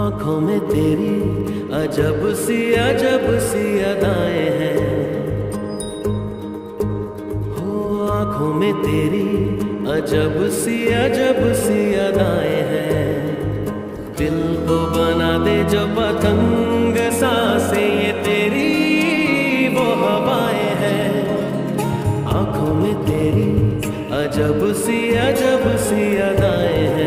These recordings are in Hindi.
आँखों में तेरी अजब सी अजब सी अदाएँ हैं। हो आँखों में तेरी अजब सी अजब सी अदाएँ हैं। दिल को बना दे जो पतंग साँसें, ये तेरी वो हवाएँ हैं। आँखों में तेरी अजब सी अजब सी अदाएँ हैं।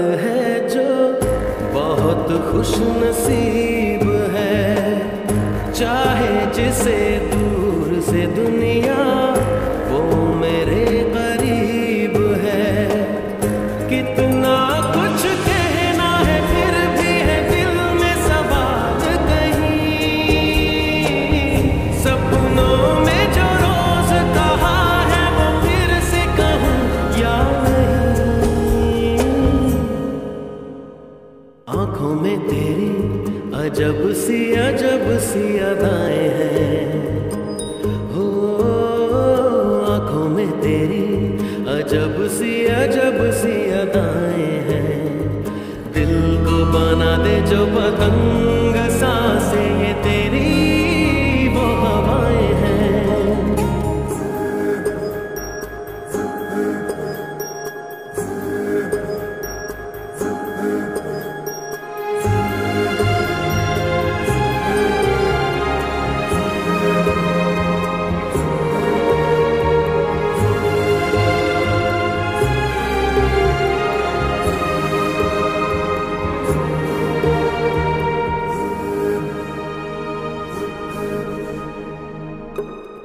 है जो बहुत खुश नसीब है। चाहे जिसे दूर से दुनिया अजब सी अजब सी अदाएँ हैं।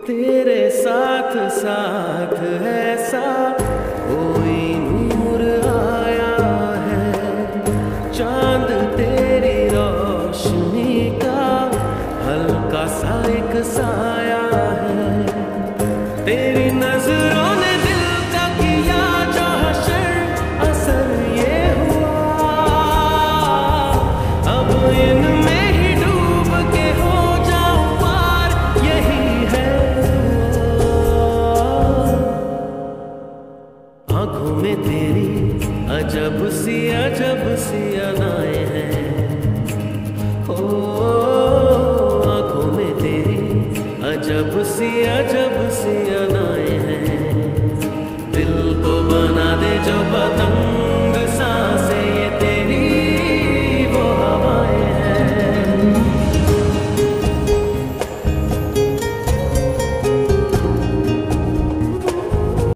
तेरे साथ साथ ऐसा कोई नूर आया है। चाँद तेरी रोशनी का हल्का सा एक साया है। में तेरी अजब सी अजब सी अनाए हैं।